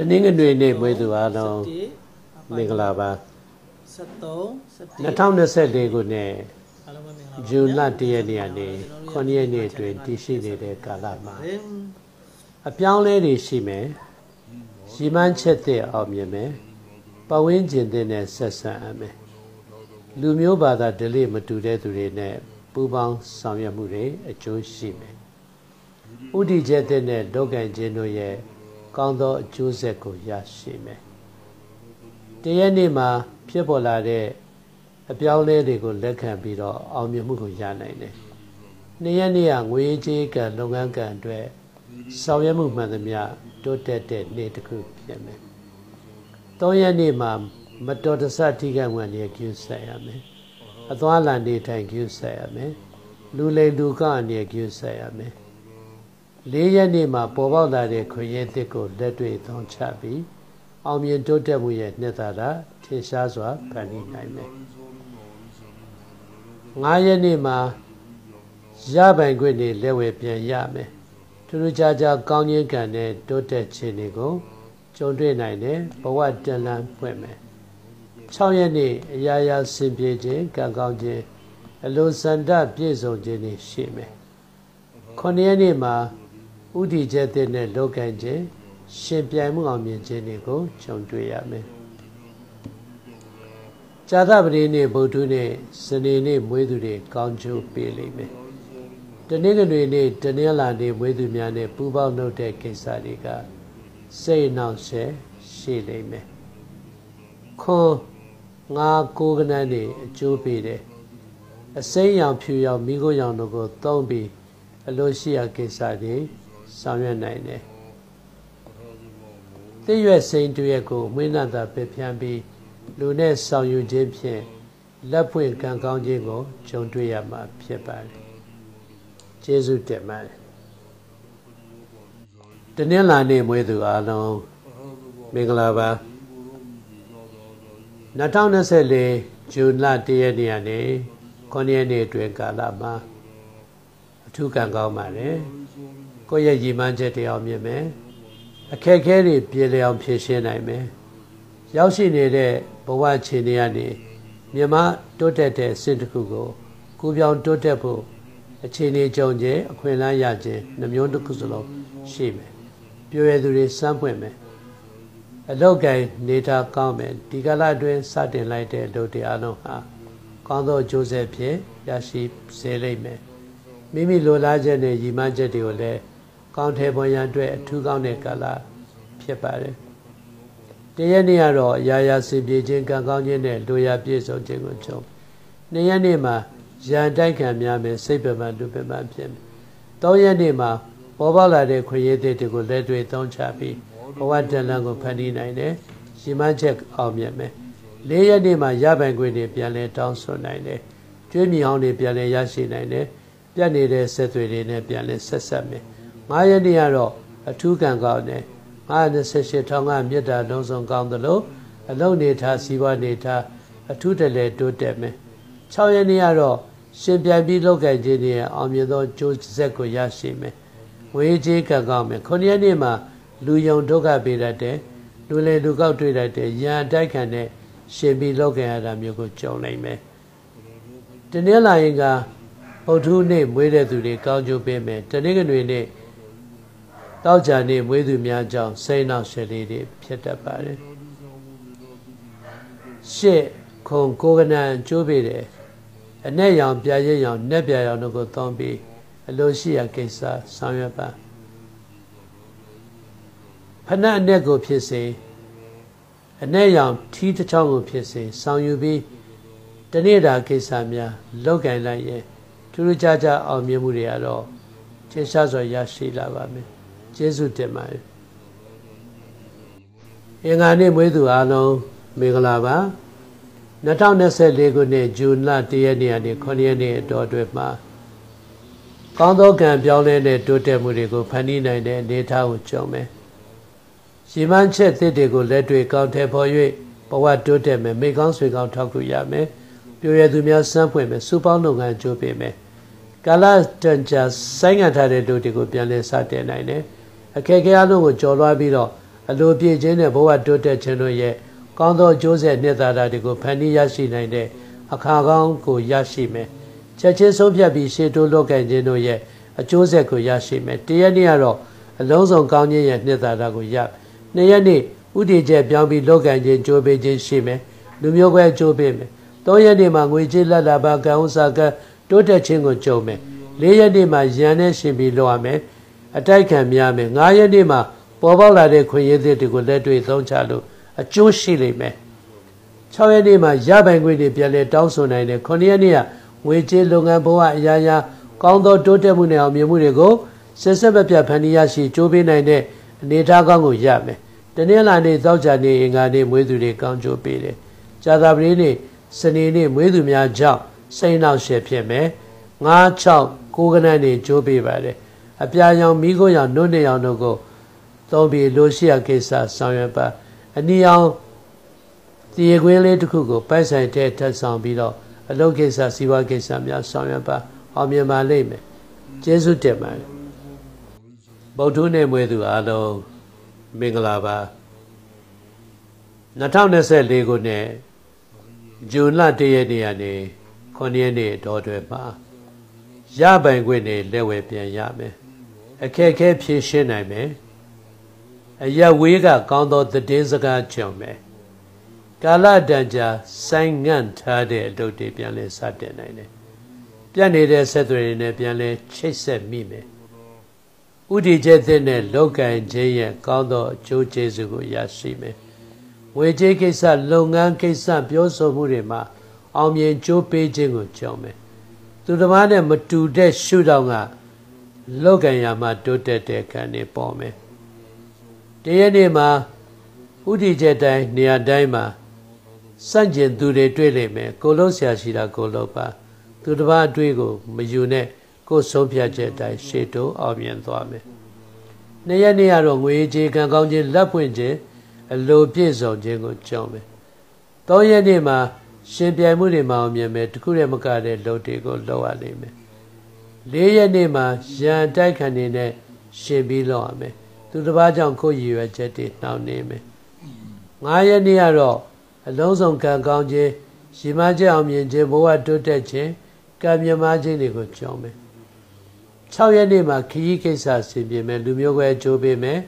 တနင်္ဂနွေနေ့မွေးသူအားလုံးမင်္ဂလာပါ73 2024ခုနှစ်အားလုံးပဲမင်္ဂလာပါဇွန်လ1ရက်နေ့ကနေ9ရက်နေ့အတွင်းတည်ရှိနေတဲ့ကာလမှာအပြောင်းလဲတွေရှိမယ်ရီမန်းချက်တဲ့အောင်မြင်မယ်ပဝင်းကျင်တဲ့နဲ့ဆက်ဆံအမယ်လူမျိုးဘာသာဓလေ့မတူတဲ့သူတွေနဲ့ပူးပေါင်းဆောင်ရွက်မှုတွေအကျိုးရှိမယ်ဥဒိချက်တဲ့နဲ့ဒုက္ကံခြင်းတို့ရဲ့ ကောင်းသောအကျိုးဆက်ကိုရရှိမယ်တရက်နေ့မှာဖြစ်ပေါ်လာတဲ့အပြောင်းလဲတွေကိုလက်ခံပြီးတော့အောင်မြင်မှုကိုရနိုင်တယ်။နေ့ရက်နေ့ကငွေကြေးကံလုပ်ငန်းကံအတွက်ဆောင်ရွက်မှုမှန်သမျှတိုးတက်တဲ့နေ့တစ်ခုဖြစ်မယ်။သုံးရက်နေ့မှာမတော်တဆထိခိုက်ဝင်ရကျူးဆက်ရမယ်။အသွားလန်နေထိုင်ကျူးဆက်ရမယ်။လူလိမ်လူကအနေကျူးဆက်ရမယ်။ လေးရက်နေ့မှာပေါ်ပေါက်လာတဲ့ခွင့်ရသစ်ကိုလက်တွေ့သုံးချပြီးအောင်မြင်တိုးတက်မှုရဲ့နှစ်သာရထင်ရှားစွာဖန်တီးနိုင်မယ်။9ရက်နေ့မှာရပိုင်ခွင့်တွေလက်ဝယ်ပြန်ရမယ်ထူးထူးခြားခြားကောင်းခြင်းကံနဲ့တိုးတက်ခြင်းတွေကိုကြုံတွေ့နိုင်တယ်ဘဝတန်လန်းဖွင့်မယ်6ရက်နေ့အရာရာဆင်ပြေခြင်းကံကောင်းခြင်းအလိုစန္ဒပြည့်စုံခြင်းတွေရှိမယ်9ရက်နေ့မှာ ဥတီချက်တဲ့နဲ့လောကံခြင်းရှင်ပြိုင်မှုအောင်မြင်ခြင်းတွေကိုကြုံတွေ့ရမယ်ဇာသပတိနေ့ဗုဒ္ဓနေ့စနေနေ့မွေးသူတွေကောင်းကျိုးပေးလိမ့်မယ်။တနင်္ဂနွေနေ့တနင်္လာနေ့မွေးသူများနဲ့ပူပေါင်းလုပ်တဲ့ကိစ္စတွေကစိတ်နှောင့်ယှက်ရှိလိမ့်မယ်။ခွန်ငါကိုကနန်းနေအကျိုးပေးတယ်။အစိမ်းရောင်ဖြူရောင်မိခိုးရောင်တို့ကိုသုံးပြီးအလိုရှိရာကိစ္စတွေ ဆောင်ရွက်နိုင်တယ်။သိရွက်စိန်တွေကိုမွေးနာတာပြဖြန်းပြီးလူနဲ့ဆောင်ယူခြင်းဖြင့်လက်ဖွင့်ကံကောင်းခြင်းကိုကြုံတွေ့ရမှာဖြစ်ပါတယ်။ကျေးဇူးတင်ပါတယ်။တနင်္လာနေ့မွေးသူအားလုံးမင်္ဂလာပါ။2024ဇွန်လ1ရက်နေ့ကနေ9ရက်နေ့အတွင်းကာလမှာအထူးကံကောင်းပါတယ်။ ကိုယ့်ရဲ့ရည်မှန်းချက်တွေအောင်မြင်မယ်။အခက်အခဲတွေပြေလည်အောင်ဖြေရှင်းနိုင်မယ်။ရောက်ရှိနေတဲ့ဘဝခြေနေရနေမြန်မာတိုးတက်တဲ့စင်တစ်ခုကိုကိုပြောင်းတိုးတက်ဖို့အခြေအနေကြုံခြင်းအခွင့်အလမ်းရခြင်းနှမျိုးတစ်ခုစလုံးရှိမယ်။ပြောရသူတွေစမ်းပွင့်မယ်။အလောက်ကင်နေတာကောင်းမယ်ဒီကလာအတွင်းစတင်လိုက်တဲ့အလုပ်တွေအလုံးဟာကောင်းသောကြိုးဆက်ဖြင့်ရရှိစေလိမ့်မယ်။မိမိလိုလားချက်နဲ့ရည်မှန်းချက်တွေကိုလည်း ကောင်းထဲပေါ်ရန်အတွက်အထူးကောင်းတဲ့ကာလဖြစ်ပါတယ်။တရက်နေ့ကတော့အရာရာစင်ပြေခြင်းကံကောင်းခြင်းနဲ့လူရပြည့်စုံခြင်းကိုချုံနှစ်ရက်နေ့မှာရန်တိုက်ခံများမယ်စိတ်ပမှန်လူပမှန်ဖြစ်မယ်သုံးရက်နေ့မှာပေါ်ပေါက်လာတဲ့ခွင့်ရည်တွေကိုလက်တွေ့သုံးချပြီးဘဝတလန်ကိုဖန်တီးနိုင်တယ်ရှင်မချက်အောင်မြတ်မယ်လေးရက်နေ့မှာရပိုင်ခွင့်တွေပြန်လဲတောင်းဆိုနိုင်တယ်ကျွေးမြေအောင်တွေပြန်လဲရရှိနိုင်တယ်ပြတ်နေတဲ့ဆက်သွေတွေနဲ့ပြန်လဲဆက်ဆက်မယ် ငါးရက်နေ့ကတော့အထူးကံကောင်းတယ်928ထောင်ကမေတ္တာလုံးစုံကောင်းသလိုအလုံးနေထားစီးပွားနေထားအထူးတလဲတိုးတက်မယ်6ရက်နေ့ကတော့ရှင်ပြန်ပြီးလောက်ကင်ခြင်းတွေအောင်မြင်သောကျိုးဆက်ကိုရရှိမယ်ဝေးကြီးကံကောင်းမယ်9ရက်နေ့မှာလူယုံဒုက္ခပေးတတ်တယ်လူလေလူကောက်တွေ့တတ်တယ်ရန်တိုက်ခံတဲ့ရှင်ပြီးလောက်ကင်ရတာမျိုးကိုကြုံနိုင်မယ်တနင်္လာရင်ကဗုဒ္ဓနေ့မွေးတဲ့သူတွေကောင်းကျိုးပေးမယ်တနင်္ဂနွေနေ့ တောက်ကြနေမွေးသူများကြောင့်စိတ်နှောက်ရှည်လေးတွေဖြစ်တတ်ပါတယ်ရှေ့ခုံကိုကနံကျိုးပေးတယ်အနဲ့ရောင်ပြာရဲရောင်နက်ပြာရောင်တို့ကိုသုံးပြီးအလိုရှိရာကိစ္စဆောင်ရွက်ပါဖဏအနဲ့ကိုဖြစ်စေအနဲ့ရောင်ထီးတစ်ချောင်းကိုဖြစ်စေဆောင်ယူပြီးတနေ့တာကိစ္စများလောက်ကန်လိုက်ရင်ထူးထူးခြားခြားအောင်မြင်မှုတွေကတော့ကျေရှားစွာရရှိလာပါမယ် ကျေးဇူးတင်ပါတယ်အင်္ဂါနေ့မွေးသူအားလုံးမင်္ဂလာပါ2024ခုနှစ်ဇွန်လ1ရက်နေ့ကနေ9ရက်နေ့အတော်အတွင်းမှာကောင်းသောကံပြောင်းလဲတဲ့တိုးတက်မှုတွေကိုဖန်တီးနိုင်တဲ့အနေအထားကိုကြုံမယ်ရှိမှန်းချက်သစ်တွေကိုလက်တွေ့ကောင်းတဲ့ပေါ်၍ဘဝတိုးတက်မယ်မိကောင်းဆွေကောင်းထောက်ကူရမယ်ပြည့်ရသူများစမ်းဖွင့်မယ်စူပေါင်းလုပ်ငန်းကြိုးပေးမယ်ကာလတန်ကြာဆိုင်းငံ့ထားတဲ့လူတွေကိုပြန်လည်စတင်နိုင်တယ် အခက်အခဲအလုံးကိုကျော်လွှားပြီးတော့အလိုပြည့်ခြင်းနဲ့ဘဝတိုးတက်ခြင်းတို့ရဲ့ကောင်းသောအကျိုးဆက်နှစ်သာရတွေကိုဖန်တီးရရှိနိုင်တဲ့အခါကောင်းကိုရရှိမယ်ချက်ချင်းဆုံးဖြတ်ပြီးရှေ့တိုးလောက်ကင်ခြင်းတို့ရဲ့အကျိုးဆက်ကိုရရှိမယ်တရက်နေ့ကတော့အလုံးစုံကောင်းခြင်းရဲ့နှစ်သာရကိုရနှစ်ရက်နေ့ဥတည်ချက်ပြောင်းပြီးလောက်ကင်ခြင်းကြိုးပေးခြင်းရှိမယ်လူမျိုးကွဲကြိုးပေးမယ်သုံးရက်နေ့မှာငွေကြေးလက်လာပါကံဥစားကတိုးတက်ခြင်းကိုကြုံမယ်လေးရက်နေ့မှာရန်နဲ့ရှင်ပြီးလောရမယ် အတိုက်ခံများမယ်ငါးရက်နေ့မှာပေါ်ပေါက်လာတဲ့ခွင့်ရည်တွေကိုလက်တွေ့သုံးချလို့အကျိုးရှိလိမ့်မယ်6ရက်နေ့မှာရပိုင်ခွင့်တွေပြန်လဲတောင်းဆိုနိုင်တယ်9ရက်နေ့ကငွေကြေးလုပ်ငန်းဘဝအရာရာကောင်းသောတိုးတက်မှုနဲ့အောင်မြင်မှုတွေကိုဆက်ဆက်ပြပြဖန်တီးရရှိကြိုးပေးနိုင်တဲ့အနေအထားကောင်းကိုရမယ်။တနင်္လာနေ့သောကြာနေ့အင်္ဂါနေ့မွေးသူတွေကောင်းကြိုးပေးတယ်။ကြာသပတေးနေ့စနေနေ့မွေးသူများကြောင့်စိတ်နှောက်ရှက်ဖြစ်မယ်။9 6 9ကနန်းနေ့ကြိုးပေးပါတယ်။ အပြာရောင်မိခိုးရောင်နှုတ်နေရောင်တို့ကိုသုံးပြီးလိုရှိရကိစ္စဆောင်ရွက်ပါအနီအောင်တည်ခွင်းလေးတစ်ခုကိုပိုက်ဆိုင်တဲ့ထပ်ဆောင်ပြီးတော့အလုပ်ကိစ္စစီးပွားကိစ္စများဆောင်ရွက်ပါအောင်မြင်ပါလိမ့်မယ်ကျေးဇူးတင်ပါတယ်ဗုဒ္ဓနဲ့မွေးသူအားလုံးမင်္ဂလာပါ2024ခုနှစ်ဇွန်လ1ရက်နေ့ကနေ9ရက်နေ့တော်တွင်ပါရပိုင်ခွင့်နဲ့လက်ဝဲပြန်ရမယ် အခက်အခဲဖြေရှင်းနိုင်မယ်အယဝေးကကောင်းသောသတင်းစကားကြုံမယ်ကာလတန်ကြာဆိုင်ငံ့ထားတဲ့အလုပ်တွေပြန်လဲစတင်နိုင်တယ်ပြတ်နေတဲ့ဆက်သွယ်တွေနဲ့ပြန်လဲချိတ်ဆက်မိမယ်ဥတီကျက်တဲ့နဲ့လောက်ကင်ခြင်းရဲ့ကောင်းသောအကျိုးကျေးဇူးကိုရရှိမယ်ဝေကြေးကိစ္စလုပ်ငန်းကိစ္စပြောဆိုမှုတွေမှာအောင်မြင်ကြိုးပေးခြင်းကိုကြောင်းမယ်သူတစ်ပါးနဲ့မတူတဲ့ရှုထောင့်က လောက်ကင်ရမှာတိုးတက်တဲ့ခံနေပေါ်မယ်တရက်နေ့မှာဥတီကျက်တိုင်းနေရာတိုင်းမှာစန့်ကျင်သူတွေတွေ့လိမ့်မယ်ကိုလုံးဆရာရှိတာကိုလုံးပါသူတစ်ပါးအတွေ့ကိုမယူနဲ့ကိုဆုံးဖြတ်ချက်တိုင်းရှေ့တိုးအောင်မြင်သွားမယ်။နှစ်ရက်နေ့ကတော့ငွေကြေးကံကောင်းခြင်းလက်ပွင့်ခြင်းအလိုပြည့်စုံခြင်းကိုကြောင်းမယ်။သုံးရက်နေ့မှာရှင်ပြိုင်မှုတွေမအောင်မြင်မယ်တခုတည်းမကတဲ့လုပ်တွေကိုလုပ်ရလိမ့်မယ်။ လေးရက်နေ့မှာရန်တိုက်ခံနေနဲ့ရှင်ပြီးလုပ်ရမယ်။သူတစ်ပါးကြောင့်ကိုယ်ရည်ရွယ်ချက်တွေနှောင့်နေမယ်။ငါးရက်နေ့ကတော့အလုံးစုံကံကောင်းခြင်းရှိမှချက်အောင်မြင်ခြင်းဘဝတိုးတက်ခြင်းကံမြမခြင်းတွေကိုကြောင်းမယ်6ရက်နေ့မှာခရီးကိစ္စဆင်ပြေမယ်လူမျိုးကွဲကြိုးပေးမယ်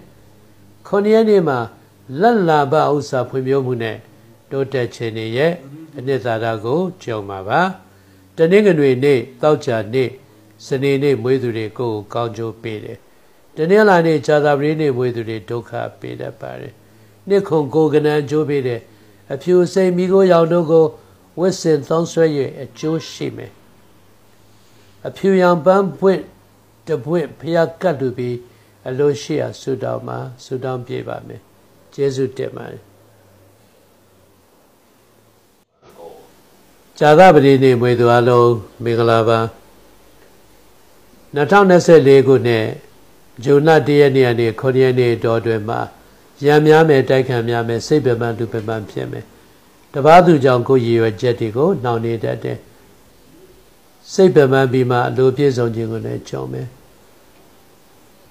9ရက်နေ့မှာလက်လာပဥစ္စာဖွံ့ဖြိုးမှုနဲ့တိုးတက်ခြင်းတွေရဲ့အနှစ်သာရကိုကြုံပါပါတနင်္ဂနွေနေ့တောက်ကြနေ့ စနေနေ့မွေးသူတွေကိုကောင်းကျိုးပေးတယ်တနင်္လာနေ့ဇာတာပတိနေ့မွေးသူတွေဒုက္ခပေးတတ်ပါတယ်နှစ်ခုကိုကနန်းကျိုးပေးတယ်အဖြူစိမ်မိကိုရောင်တို့ကိုဝစ်စင်သုံးဆွဲ၍အကျိုးရှိမယ်အဖြူရောင်ပန်းပွင့်တပွင့်ဖျားကတ်လူပြီးအလိုရှိရာဆုတောင်းမှာဆုတောင်းပြေပါမယ်ကျေးဇူးတင်ပါတယ်ဇာသပတိနေ့မွေသူအလုံးမင်္ဂလာပါ 2024ခုနှစ်ဇွန်လ1ရက်နေ့ကနေ9ရက်နေ့တော်တွင်မှာရံများမယ်တိုက်ခံများမယ်စိတ်ပင်ပန်းလူပင်ပန်းဖြစ်မယ်တပားသူကြောင့်ကိုရည်ရွယ်ချက်တွေကိုနှောင့်နေတတ်တယ်စိတ်ပင်ပန်းပြီးမှအလိုပြည့်စုံခြင်းကိုလည်းကြောင်းမယ်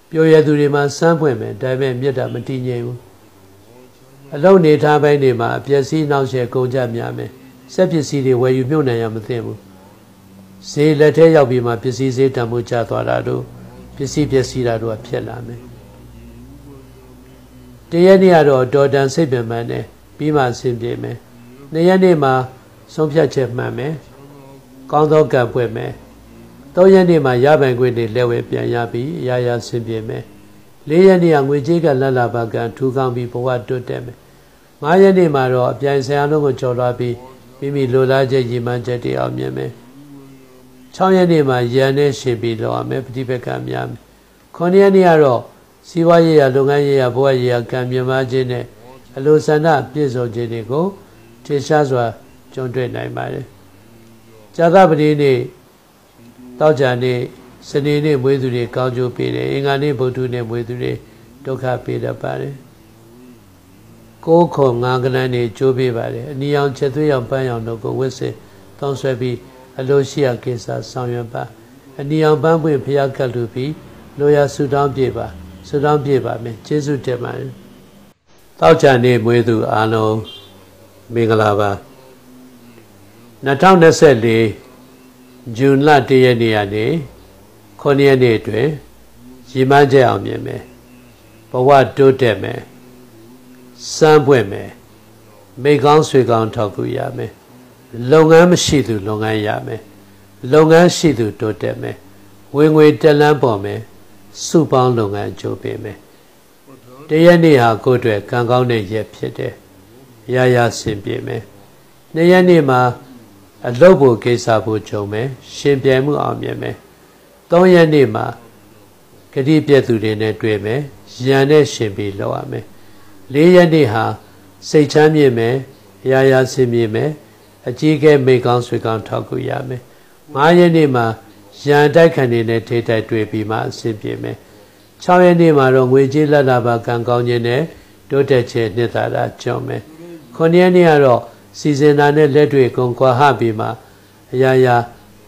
ပျော်ရသူတွေမှာစမ်းဖွင့်မယ်ဒါပေမဲ့မေတ္တာမတည်ငြိမ်ဘူးအလုံးနေထားပိုင်းတွေမှာအပျက်စီးနောက်ရှယ်ကုန်ကြများမယ်စက်ပစ္စည်းတွေဝယ်ယူမြုပ်နှံရမသိဘူး ဈေးလက်ထဲရောက်ပြီးမှပစ္စည်းဈေးတန်ဖိုးကျသွားတာတို့ပစ္စည်းပျက်စီးတာတို့ကဖြစ်လာမယ်တရက်နေ့ကတော့ဒေါ်တန်စိတ်ပင်ပန်းနဲ့ပြီးမှဆင်ပြေမယ်နှစ်ရက်နေ့မှာဆုံးဖြတ်ချက်မှန်မယ်ကောင်းသောကံပွင့်မယ်သုံးရက်နေ့မှာရပိုင်ခွင့်တွေလက်ဝဲပြန်ရပြီးအရာရာဆင်ပြေမယ်လေးရက်နေ့ကငွေကြေးကလက်လာပါကံထူကောင်းပြီးဘဝတွတ်တက်မယ်ငါးရက်နေ့မှာတော့အပြိုင်ဆိုင်အောင်ကိုကြော်လွှားပြီးမိမိလိုလားချက်ရည်မှန်းချက်တွေအောင်မြင်မယ် 6ရက်နေ့မှာရန်နဲ့ရှင်ပြီးလောက်ရမယ်ပฏิပက္ခများမယ်9ရက်နေ့ကတော့စီးပွားရေးရလုပ်ငန်းရေးရဘဝရေးရကံမြမခြင်းနဲ့အလိုဆန္ဒပြည့်စုံခြင်းတွေကိုထင်ရှားစွာကြုံတွေ့နိုင်ပါတယ်။ဇာသပတိနေ့တောက်ကြနေ့စနေနေ့မွေးသူတွေကောင်းကျိုးပေးတယ်။အင်္ဂါနေ့ဗုဒ္ဓနေ့မွေးသူတွေဒုက္ခပေးတတ်ပါတယ်။ကိုးခွန်ငါးကနန်းနေကျိုးပေးပါတယ်။အနီအောင်ချက်သွေးရောင်ပန်းရောင်တို့ကိုဝစ်စစ်တောင်းဆွဲပြီး အလိုရှိရာကိစ္စဆောင်ရွက်ပါ။အနီအောင်ပန်းပွင့်ဖျားကတ်လူပြီးလိုရာဆူတောင်းပြေပါဆူတောင်းပြေပါမယ်ကျေးဇူးတင်ပါတယ်တောက်ချန်နေမွေးသူအားလုံးမင်္ဂလာပါ2024ဇွန်လ1ရက်နေ့ကနေ9ရက်နေ့အတွင်းရည်မှန်းချက်အောင်မြင်မယ်ဘဝတိုးတက်မယ်စမ်းပွင့်မယ်မိကောင်းဆွေကောင်းထောက်ကူရမယ် လုပ်ငန်းမရှိသူလုပ်ငန်းရမယ်လုပ်ငန်းရှိသူတိုးတက်မယ်ဝင်ငွေတက်လန်းပေါ်မယ်စုပေါင်းလုပ်ငန်းအကျိုးပေးမယ်တရက်နေ့ဟာကိုယ့်အတွက်ကံကောင်းတဲ့ရက်ဖြစ်တယ်ရရဆင်ပြေမယ်နှစ်ရက်နေ့မှာအလုပ်ဖို့ကိစ္စဖို့ကြုံမယ်ရှင်ပြိုင်မှုအောင်မြင်မယ်သုံးရက်နေ့မှာဂတိပြည့်သူတွေနဲ့တွေ့မယ်ရန်နဲ့ရှင်ပြီးလောက်ရမယ်လေးရက်နေ့ဟာစိတ်ချမ်းမြေ့မယ်ရရဆင်ပြေမယ် အကြီးကဲမိကောင်းဆွေကောင်းထောက်ကူရမယ်ငါးရက်နေ့မှာရန်တိုက်ခံနေနဲ့ထိတိုက်တွေ့ပြီးမှအဆင်ပြေမယ်6ရက်နေ့မှာတော့ငွေကြေးလက်လာပါကံကောင်းခြင်းနဲ့တိုးတက်ခြင်းနှစ်သာရကြောင်းမယ်9ရက်နေ့ကတော့စီစဉ်တာနဲ့လက်တွေ့ကုန်ကွာဟပြီးမှအရာရာ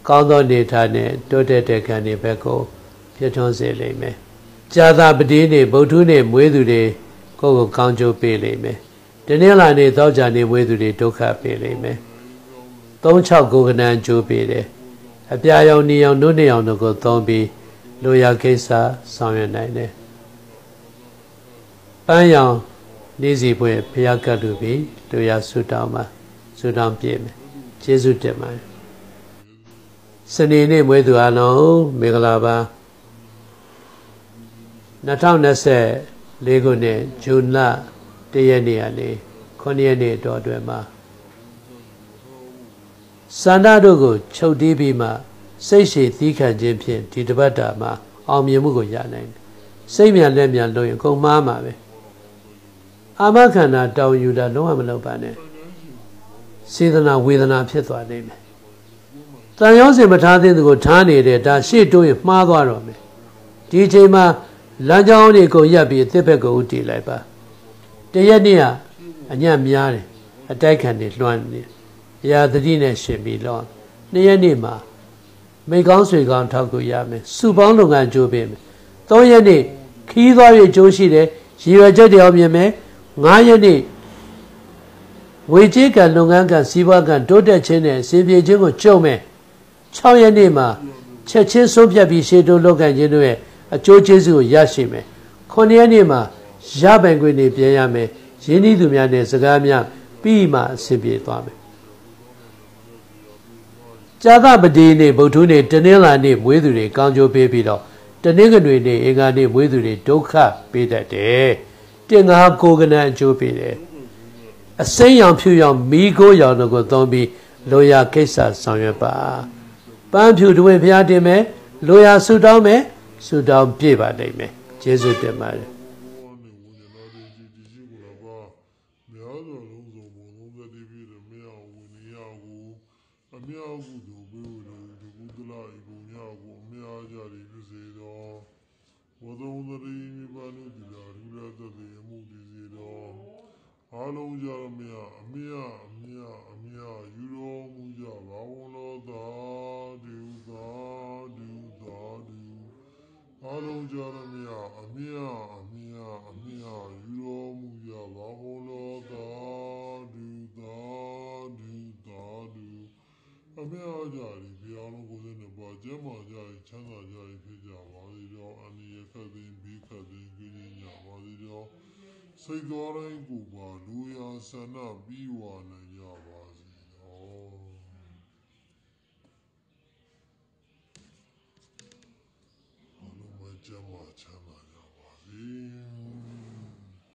ကောင်းသောနေထားနဲ့တိုးတက်တဲ့ကံတွေဘက်ကိုပြထွန်းစေလိမ့်မယ်။ကြာသာပတိနေဗုဒ္ဓနေမွေးသူတွေကိုယ့်ကိုကောင်းကျိုးပေးလိမ့်မယ်။တနင်္လာနေ့သောကြာနေ့မွေးသူတွေဒုက္ခပေးလိမ့်မယ်။ 36ကိုကနန်ကျိုးပေးတယ်။အပြာရောင်နေရောင်နှုတ်နေရောင်တို့ကိုသုံးပြီးလိုရာကိစ္စဆောင်ရွက်နိုင်တယ်။ပန်းရောင်နေစီပွဲဖျားကတ်လူပြီးတို့ရဆုတောင်းမှာဆုတောင်းပြည့်မယ်ကျေးဇူးတင်ပါတယ်စနေနေ့မွေးသူအလုံးမင်္ဂလာပါ2024ခုနှစ်ဇွန်လ1ရက်နေ့ကနေ9ရက်နေ့တော်အတွင်းမှာ စန္ဒတို့ကိုချုပ်တီးပြီးမှစိတ်ရှည်သီးခံခြင်းဖြင့်ဒီတပတ်တာမှာအောင်မြင်မှုကိုရနိုင်တယ်စိတ်မြန်လက်မြန်လို့ရင်အကုန်မှားမှာပဲအာမခန္ဓာတောင်းယူတာလုံးဝမလုပ်ပါနဲ့စေတနာဝေဒနာဖြစ်သွားနိုင်မယ်။တန်ရောစင်မထားတဲ့သူကိုထားနေတယ်ဒါရှေ့တိုးရင်မှားသွားတော့မယ်။ဒီအချိန်မှာလမ်းကြောင်းတွေကိုရပ်ပြီးအသစ်ဘက်ကိုဦးတည်လိုက်ပါ။တရက်နေ့ကအညံ့များတယ်အတိုက်ခံတွေလွှမ်းနေ။ ရာသတိနဲ့ရှင်ပြီးလော။နှစ်ရက်နေ့မှာမိကောင်းဆွေကောင်းထောက်ကူရမယ်။စုပေါင်းလုပ်ငန်းကြိုးပေးမယ်။သုံးရက်နေ့ခီးသွား၍ကြိုးရှိတယ်။ရည်ရွယ်ချက်တွေအောင်မြင်မယ်။9ရက်နေ့ဝေကြေးကံလုပ်ငန်းကံစီးပွားကံတိုးတက်ခြင်းနဲ့စီပြေခြင်းကိုကြုံမယ်6ရက်နေ့မှာချက်ချင်းဆုံးဖြတ်ပြီးရှေ့တိုးလုပ်ကံခြင်းတို့ရဲ့အကျိုးကျေးဇူးကိုရရှိမယ်9ရက်နေ့မှာရပိုင်ခွင့်တွေပြန်ရမယ်ရင်းနှီးသူများနဲ့စကားများပြီးမှအဆင်ပြေသွားမယ် ဇာသပတိနေ့ဗုဒ္ဓနေ့တနင်္လာနေ့မွေးသူတွေကောင်းကျိုးပေးပြီးတော့တနင်္ဂနွေနေ့အင်္ဂါနေ့မွေးသူတွေဒုက္ခပေးတတ်တယ်တင်ငါကိုကနန်အကျိုးပေးတယ်အစိမ်းရောင်ဖြူရောင်မီးကိုရောင်တို့ကိုသုံးပြီးလိုရာကိစ္စဆောင်ရွက်ပါပန်းဖြူတွင်ဖျားတင်မယ်လိုရာဆူတောင်းမယ်ဆူတောင်းပြည့်ပါလိမ့်မယ်ကျေးဇူးတင်ပါတယ်များစွာလုံးစုံဘုံလုံးသက်တည်ပြီးတော့မြောက်ဝင်ရကိုအမြော က်ကုသိုလ်ပေးလို့ဒီကုသလဤဘုံညကိုအများကြရည်ဖြစ်စေတော်ဝသုံးသတိမိဘနုတိလာရူရသတိအမှုတည်စေတော်အားလုံးကြရမြအမြအမြအမြယူတော်မူကြပါဝံတော်သာဒုသာဒုသာဒုအားလုံးကြရမြအမြအမြအမြယူတော်မူကြပါဝံတော်သာ ကြရည်ဘုရားလုံးကိုယ်စနဲ့ပါကျမ်းမာကြရည်ချမ်းသာကြရည်ဖြစ်ကြပါစေတော်အန္တရာယ်ခတ်သိမ်းပြီးခတ်သိမ်းကြည်ညပါစေတော်စိတ်တော်တိုင်းကိုပါလူရာဆန္ဒပြီးဝနိုင်ကြပါစေတော်အလုံးမကျမ်းမာချမ်းသာကြပါစေ